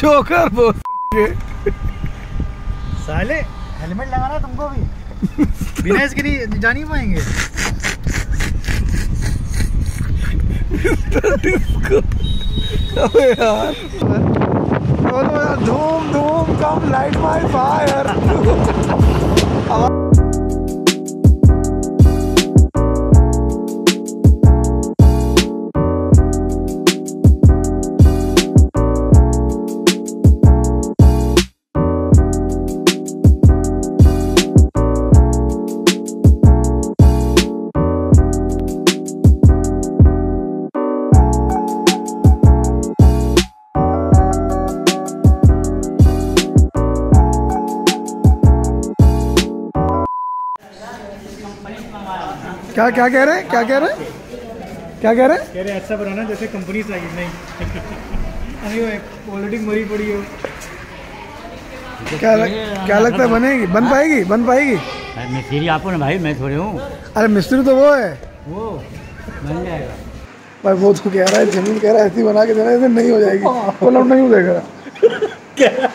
Joker बोल साले helmet लगाना है तुमको भी बिना इसके नहीं जा नहीं पाएँगे। अबे यार। यार धूम धूम कम लाइट माय फायर क्या क्या कह रहे हैं? क्या कह रहे हैं? क्या कह रहे हैं? कह रहे ऐसा बनाना जैसे कंपनी से आई नहीं। अभी वो क्वालिटी मरी पड़ी हो। क्या लग, क्या लगता है बनेगी? बन पाएगी? बन पाएगी? मिस्त्री आपको ना भाई मैं थोड़े हूँ। अरे मिस्त्री तो वो है। वो बन जाएगा। भाई वो तो कह रहा है ज़मीन कह रहा है ऐसी बना के देना ऐसे नहीं हो जाएगी। वो लौट नहीं देगा कह रहा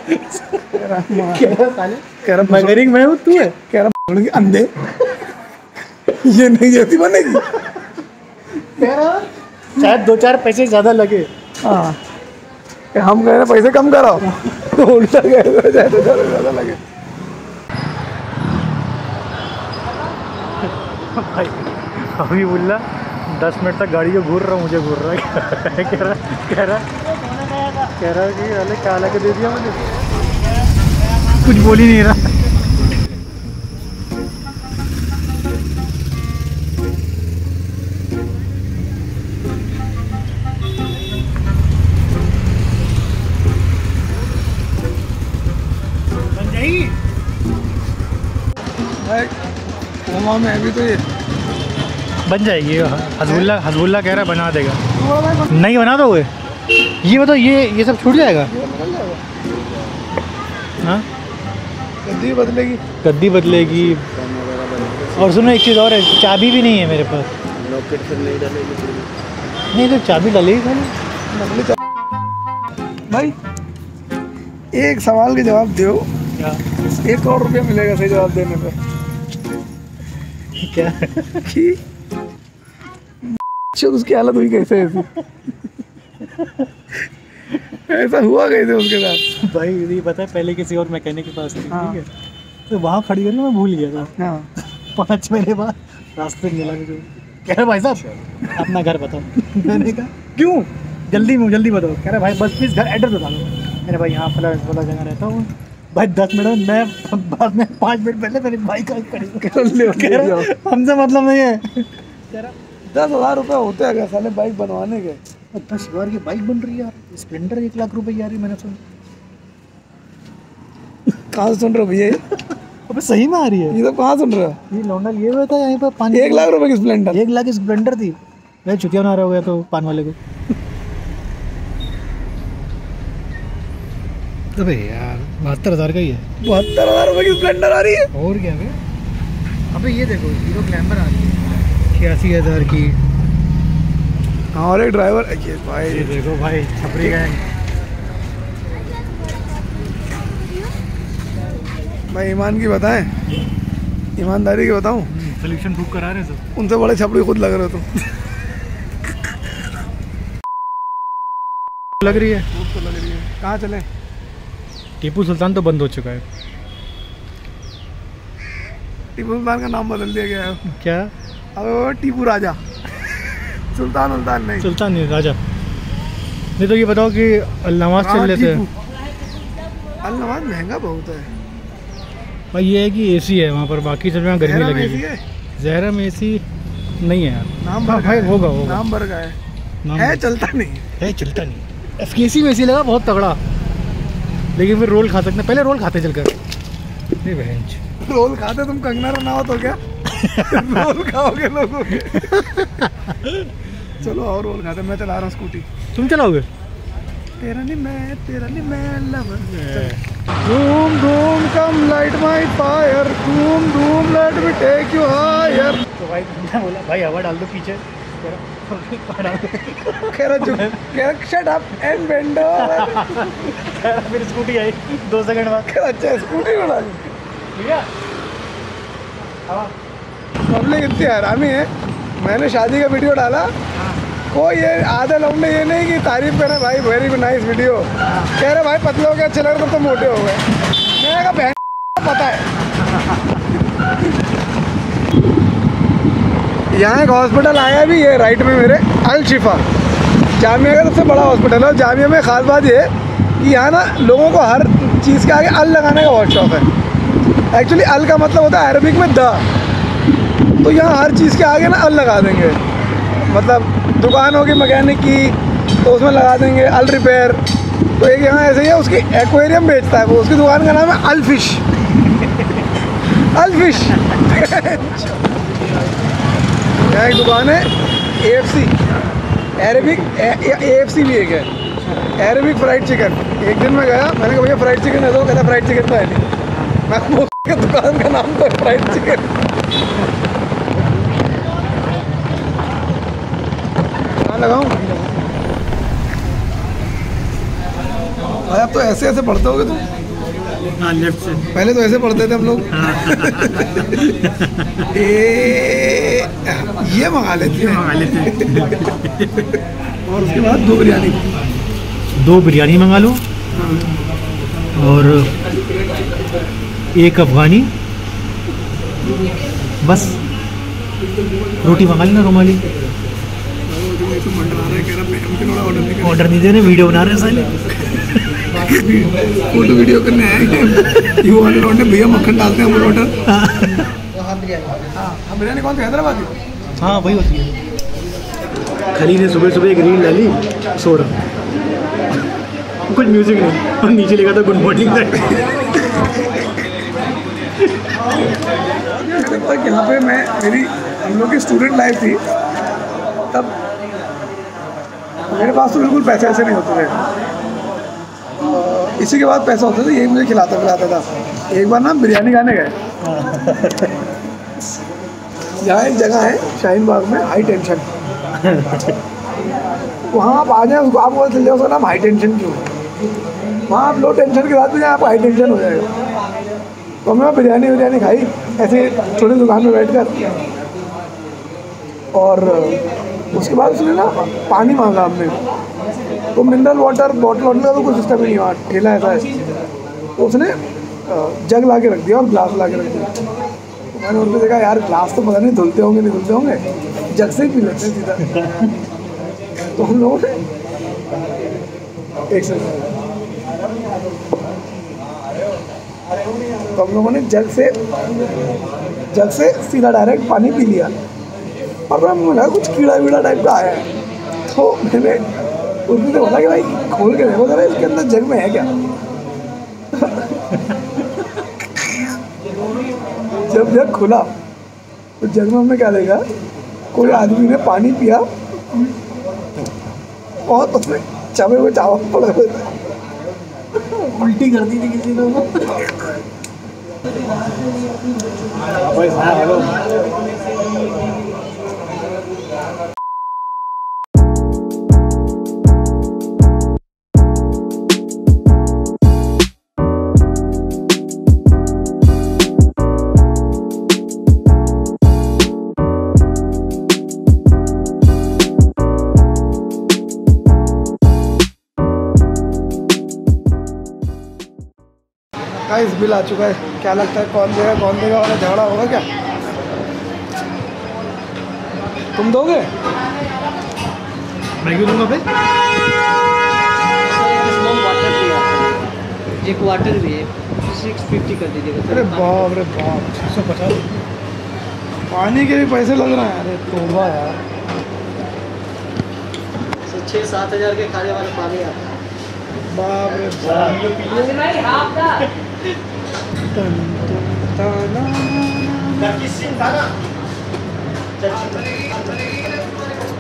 कह रहा मगरिंग मैं हूँ तू है। कह रहा "भगवान के अंधे। ये नहीं ऐसी बनेगी। शायद दो चार पैसे ज़्यादा लगे। हाँ। हम कह रहे पैसे कम कराओ। तो उल्टा कह रहे हैं ज़्यादा लगे। भाई अभी बोला दस मिनट तक गाड़ी को घूर रहा हूँ मुझे घूर रहा है। कह रहा कह रहा कह रहा कि अरे क्या ला के दे दिया मुझे। कुछ बोल ही नहीं रहा। कोमा में अभी तो ये बन जाएगी हजबुल्ला हजबुल्ला कह रहा है बना देगा। नहीं बना दोगे? ये बताओ ये ये सब छूट जाएगा? हाँ? गद्दी बदलेगी। गद्दी बदलेगी। और सुनो एक चीज़ और है चाबी भी नहीं है मेरे पास। नहीं तो चाबी डलेगी खाली। भाई एक सवाल के जवाब दो एक करोड़ रुपया मिलेगा सही जवाब देने पे। क्या? अच्छा उसकी हालत हुई कैसे ऐसी? ऐसा हुआ कैसे उसके साथ? भाई ये पता है पहले किसी और मैकेनिक के पास थी हाँ। ठीक है? तो वहाँ खड़ी करी मैं भूल गया था। हाँ। पाँच महीने बाद रास्ते में मिला मुझे। कह रहा भाई साहब अपना घर बताओ। मैंने कहा क्यों? जल्दी में जल्दी बताओ। कह रहा भाई बस प्लीज़ घर एड्रेस बता दो। मैंने भाई यहाँ फला फला जगह रहता हूँ भाई दस मिनट में मैं बाद में पाँच मिनट पहले मेरी बाइक हमसे मतलब नहीं है। दस हज़ार रुपये होते हैं अगर साले बाइक बनवाने के। दस हज़ार की बाइक बन रही है यार। स्प्लेंडर एक लाख रुपए की आ रही मैंने सुना। कहाँ सुन रहे हो भैया ये? अबे सही में आ रही है। ये सब कहाँ सुन रहे हो? ये लौंडा ये हुआ था यहाँ पर पाँच एक लाख रुपए की स्प्लेंडर। एक लाख की स्प्लेंडर थी। मैं चुतिया बना रहा हो गया तो पान वाले को। अबे यार बहत्तर हज़ार का ही है। बहत्तर हज़ार रुपए की स्प्लेंडर आ रही है? और क्या है अबे ये देखो हीरो ग्लैमर आ रही है। छियासी हज़ार की। हाँ और एक ड्राइवर ये भाई। ये देखो भाई छपरी गैंग भाई ईमान की बताएँ? ईमानदारी की बताऊँ? सोल्यूशन बुक करा रहे सब। उनसे बड़े छपड़ी खुद लग रहे हो तुम। लग रही है तो लग रही है। कहाँ चले? टीपू सुल्तान तो बंद हो चुका है। टीपू सुल्तान का नाम बदल दिया गया है। क्या? अब टीपू राजा। सुल्तान उल्तान नहीं। सुल्तान नहीं राजा। नहीं तो ये बताओ कि हाँ, चल लेते हैं। टीपू। अल महँगा बहुत है। भाई ये है कि एसी है वहाँ पर बाकी सब जगह गर्मी लगेगी। है? जहरा में एसी नहीं है यार। नाम हाँ, भर भाई होगा होगा। नाम भर का है है चलता नहीं। है चलता नहीं। एफ़ में एसी लगा बहुत तगड़ा। लेकिन फिर रोल खा सकते हैं पहले रोल खाते चलकर। नहीं बहन। रोल खाते तुम कंगना रनावत तो क्या? रोल खाओगे लोगों के। चलो और रोल खाते मैं चला रहा हूँ स्कूटी। तुम चलाओगे? तेरा नहीं मैं तेरा नहीं मैं लवर धूम धूम कम light my fire dhoom dhoom let me take you higher तो भाई बोला भाई हवा डाल दो पीछे। कह रहा चुप कह रहा shut up and bend over फिर स्कूटी आई दो सेकंड बाद. कह रहा अच्छा स्कूटी उड़ा ली. ठीक है? पब्लिक इतनी हरामी है मैंने शादी का वीडियो डाला। कोई ये आधे लोग ने ये नहीं कि तारीफ़ करे भाई वेरी नाइस वीडियो कह रहे भाई पतले हो गए अच्छे लग रहे तो मोटे हो गए. मैंने कहा बहन पता है। यहाँ एक हॉस्पिटल आया भी है राइट में मेरे अल शिफा जामिया का सबसे बड़ा हॉस्पिटल है और जामिया में ख़ास बात ये है कि यहाँ ना लोगों को हर चीज़ के आगे अल लगाने का बहुत शौक है। एक्चुअली अल का मतलब होता है अरबिक में द। तो यहाँ हर चीज़ के आगे ना अल लगा देंगे। मतलब दुकान होगी मैकेनिक की तो उसमें लगा देंगे अल रिपेयर तो एक यहाँ ऐसे ही है, उसकी एक्वेरियम बेचता है वो, उसकी दुकान का नाम है अलफिश अलफिश यहाँ एक दुकान है A F C Arabic A F C भी एक है. अरेबिक फ्राइड चिकन एक दिन मैं गया, मैंने कहा, भैया फ्राइड चिकन है तो कहता फ्राइड चिकन तो है नहीं. मैं वो दुकान का नाम तो फ्राइड चिकन कहाँ लगाऊँ? आप तो ऐसे ऐसे पढ़ते होगे तुम हाँ लेफ़्ट से पहले तो ऐसे पढ़ते थे हम लोग। ए ये मंगा लेते हैं। मंगा लेते और उसके बाद दो बिरयानी। दो बिरयानी मंगा लो? और एक अफगानी। बस। रोटी मंगा लेना रोमाली। ऑर्डर नहीं दे रहे वीडियो बना रहे हैं साले। फ़ोटो वीडियो करने आए यू वाले लौंडे भैया मक्खन डालते हैं हम ऑर्डर हाँ बिरयानी कौन सी हैदराबादी हाँ वही होती है। खली ने सुबह सुबह एक रील डाली सो रहा। कुछ म्यूज़िक नहीं। और नीचे लिखा था गुड मॉर्निंग जब तक यहाँ पे मैं मेरी हम लोग की स्टूडेंट लाइफ थी तब मेरे पास तो बिल्कुल पैसे ऐसे नहीं होते थे। इसी के बाद पैसा होता था, यही मुझे खिलाता पिलाता था। एक बार ना बिरयानी खाने गए। यहाँ एक जगह है, शाहीन बाग में हाई टेंशन वहाँ आप आ जाए, उसको आपको चल जाए नाम हाई टेंशन क्यों? वहाँ आप लो टेंशन के साथ भी जाए, आपको हाई टेंशन हो जाएगा। तो वहाँ बिरयानी विरयानी खाई, ऐसे छोटी दुकान में बैठ कर और उसके बाद उसने ना पानी मांगा हमने। तो मिनरल वाटर बॉटल वॉटल का तो कोई सिस्टम ही नहीं वहाँ, ठेला ऐसा है। तो उसने जग ला के रख दिया और ग्लास ला के रख दिया। तो मैंने उनको देखा, यार ग्लास तो पता नहीं धुलते होंगे, नहीं धुलते होंगे। जग से ही पी लेते सीधा। तो हम लोगों ने, एक सेकंड तो हम लोगों ने जग से जग से सीधा डायरेक्ट पानी पी लिया। और मैं मुझे लगा कुछ कीड़ा वीड़ा टाइप का आया। है तो मैंने उसमें से बोला कि भाई खोल के देखो जरा इसके अंदर जग में है क्या? जब जग खुला तो जग में हमने क्या देखा? कोई आदमी ने पानी पिया और उसमें चबे हुए चावल पड़े हुए थे। उल्टी कर दी थी किसी ने गाइस बिल आ चुका है। क्या लगता है कौन देगा कौन देगा वाला झगड़ा होगा क्या? तुम दोगे? मैं क्यों दूँगा भाई? वाटर भी आता है। एक वाटर भी है। सिक्स फिफ्टी कर दीजिएगा अरे बाप रे बाप छः सौ पचास। पानी के भी पैसे लग रहे हैं। अरे तोबा यार। छः सात हज़ार के खाने वाला पानी आता है। बाप रे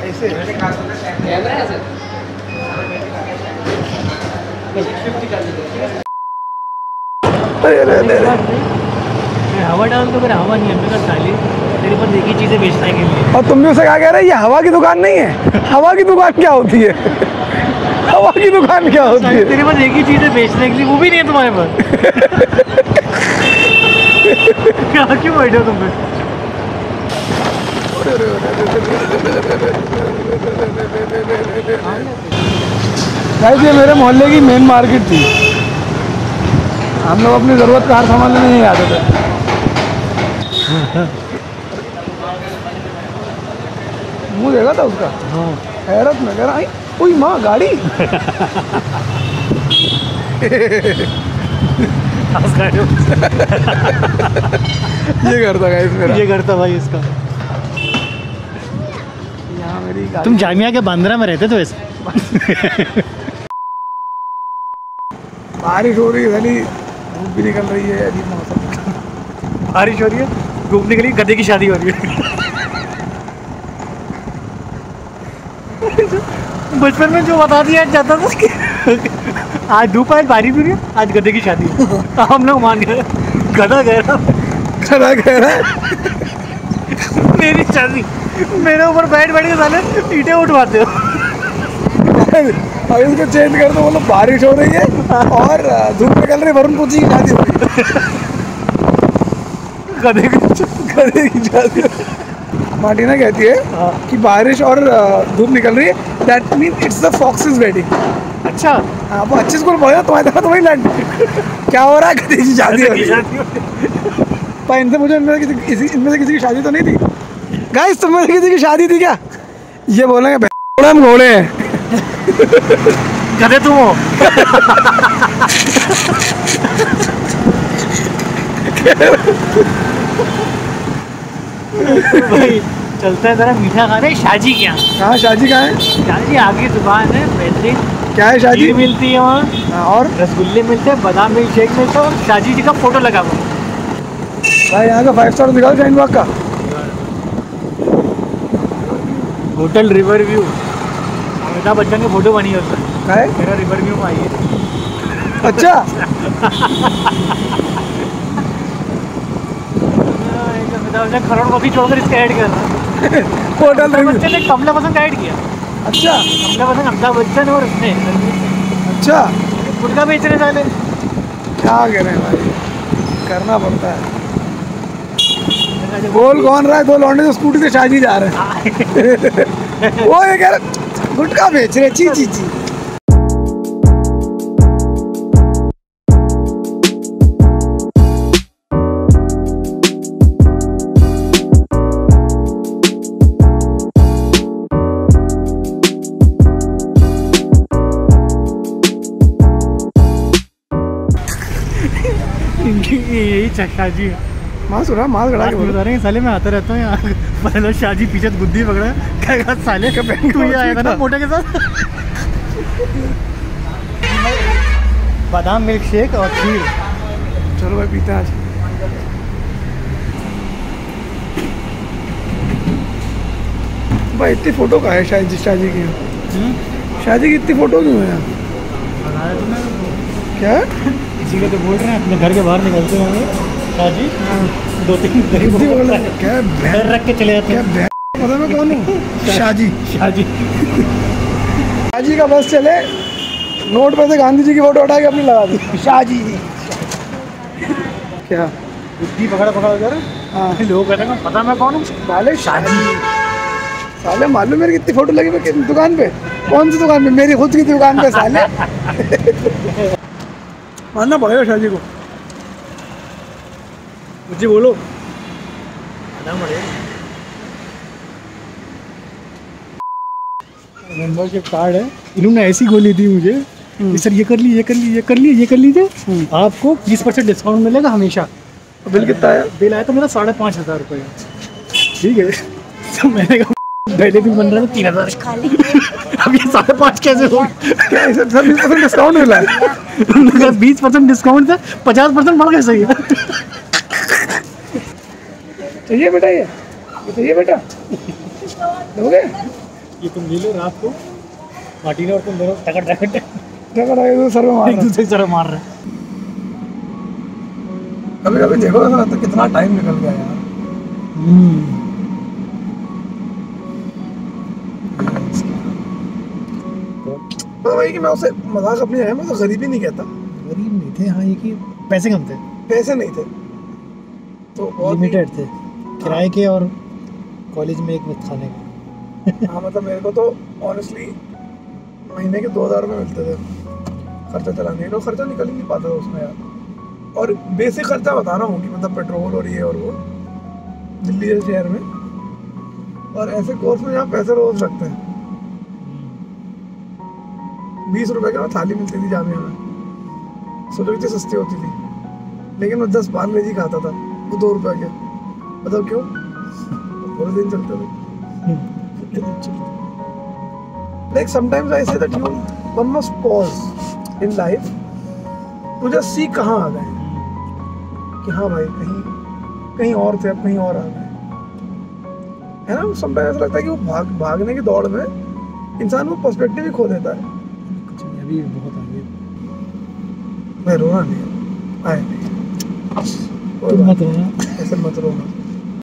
ऐसे हवा डाल तो मेरा हवा नहीं है मेरे तेरे एक ही चीज़ें बेचने के लिए और तुम भी उसे कहा कह रहे ये हवा की दुकान नहीं है। हवा की दुकान क्या होती है? हवा की दुकान क्या होती है? तेरे पास एक ही चीज़ है बेचने के लिए वो भी नहीं है तुम्हारे पास। क्या क्यों बैठे हो तुम गाइस ये मेरे मोहल्ले की मेन मार्केट थी। हम लोग अपनी ज़रूरत का हर सामान लेने नहीं आते थे। मुँह देखा था उसका? हैरत में कह रहा आई। ओई माँ गाड़ी। ये करता गाइस मेरा। ये करता भाई इसका। यहाँ मेरी तुम जामिया के बांद्रा में रहते तो ऐसे बारिश हो रही है धूप भी निकल रही है अजीब मौसम बारिश हो रही है घूमने के लिए गधे की शादी हो रही है। बचपन में जो बता दिया जाता था कि आज धूप आज बारिश भी रही है आज गधे की शादी है। हम लोग मान गए गधा कह रहा खड़ा कह रहा मेरी शादी मेरे ऊपर बैठ बैठ के साले ईटे उठवाते हो। अब इसको चेंज कर दो बोलो बारिश हो रही है और धूप निकल रही वरुण पूछी की शादी हो रही है। गधे की गधे की शादी। मार्टिना कहती है हाँ। कि बारिश और धूप निकल रही है। That mean it's the fox's wedding अच्छा। हाँ वो अच्छे स्कूल पढ़े तुम्हारे तरह तुम्हारी लैंड क्या हो रहा है? गधे की शादी हो रही। पर इनसे मुझे इनमें से किसी इनमें से किसी की शादी तो नहीं थी? गाइस तुम में से किसी की शादी थी क्या? ये बोलेंगे "भैं- हम घोड़े हैं. गधे तुम हो। भाई चलता है जरा मीठा खाने। शाजी क्या? हाँ शादी कहाँ है? शाजी आगे दुकान है बेहतरीन क्या है शादी? मिलती है वहाँ। हाँ, और? रसगुल्ले मिलते हैं बादाम मिल्क शेक मिलता है और शाजी जी का फ़ोटो लगा हुआ। भाई यहाँ का फाइव स्टार दिखाओ शाइन बाग का। Hotel river view. Amitabh Bachchan की फ़ोटो बनी है। उसमें क्या है? मेरा रिवर व्यू में आई है। अच्छा। एक अमिताभ बच्चन छोड़कर इसका ऐड कर रहा होटल बच्चन ने कमला पसंद का ऐड किया। अच्छा। कमला पसंद अमिताभ बच्चन और उसने। अच्छा। गुटखा बेच रहे साले क्या कह रहे हैं भाई? करना पड़ता है। बोल कौन रहा है? दो लौंडे जो स्कूटी से शादी जा रहे हैं। वो ये कह रहे गुटखा बेच रहे ची ची ची। यही शाजी है माँ सुना माल खड़ा के बता रहे हैं साले मैं आता रहता हूँ यहाँ पहले शाजी पीछे गुद्दी पकड़ा कहेगा साले तू आया था ना मोटे के साथ? बादाम मिल्क शेक और खीर। चलो भाई पीते हैं आज। भाई इतनी फ़ोटो का है शायद शादी की? शादी की इतनी फ़ोटो क्यों है? तूने क्या? इसी को तो बोल रहे हैं अपने घर के बाहर निकलते होंगे। शाजी दो तीन गरीब। क्या पैर रख के चले जाते हैं। पता मैं कौन हूँ? शाजी शाजी शाजी का बस चले नोट पे से गांधी जी की फ़ोटो हटा के अपनी लगा दी। शाजी जी क्या? गुद्दी पकड़ा पकड़ा उधर। हाँ। लोग कहते हैं पता मैं कौन हूँ? साले शाजी साले मालूम मेरी कितनी फ़ोटो लगी मैं दुकान पे? कौन सी दुकान पे? मेरी खुद की दुकान पे साले। मानना पड़ेगा शाजी को। मुझे बोलो। मेंबरशिप कार्ड है। इन्होंने ऐसी गोली दी मुझे कि सर ये कर ली ये कर ली ये कर ली ये कर लीजिए। आपको बीस परसेंट डिस्काउंट मिलेगा हमेशा। बिल कितना आया? बिल आया था मेरा साढ़े पाँच हज़ार रुपये ठीक है। तो मैंने कहा पहले बिल बन रहा था तीन हज़ार। अब ये साढ़े पाँच कैसे हो? सब बीस परसेंट डिस्काउंट मिला है? बीस परसेंट डिस्काउंट था पचास परसेंट बढ़ गया सही है चाहिए बेटा ये ये चाहिए बेटा दोगे ये तुम ले लो रात को। मार्टिना और तुम दोनों टकट क्या करा ये तो सर मार एक रहा है। दूसरे तरफ़ मार रहे हैं। कभी कभी देखो लगता है कितना टाइम निकल गया यार। हम्म। तो वही कि मैं उसे मज़ाक अपनी है मैं तो गरीबी नहीं कहता। गरीब नहीं थे हाँ ये कि पैसे कम थे। पैसे नहीं थे। तो लिमिटेड थे। किराए के और कॉलेज में एक वक्त खाने के। हाँ मतलब मेरे को तो ऑनेस्टली महीने के दो हज़ार रुपये मिलते थे। खर्चा चलाने का खर्चा निकल ही नहीं पाता था उसमें यार। और बेसिक खर्चा बता रहा हूँ कि मतलब पेट्रोल और ये और वो, दिल्ली जैसे शहर में। और ऐसे कोर्स में जहाँ पैसे रोज लगते हैं। बीस रुपए का थाली मिलती थी जामिया में। सोचो कितनी सस्ती होती थी। लेकिन मैं दस पार्ले जी खाता था, वो दो रुपए के। बताओ क्यों? पूरे दिन चलते थे like sometimes I say that you one must pause in life to just see कहाँ आ गए कि हाँ भाई कहीं कहीं और थे अब कहीं और आ गए है। ना? समटाइम ऐसा लगता है कि वो भाग भागने की दौड़ में इंसान वो पर्सपेक्टिव ही खो देता है। कुछ नहीं अभी बहुत आगे। मैं रोना नहीं आए। नहीं मत रोना। ऐसे मत रोना।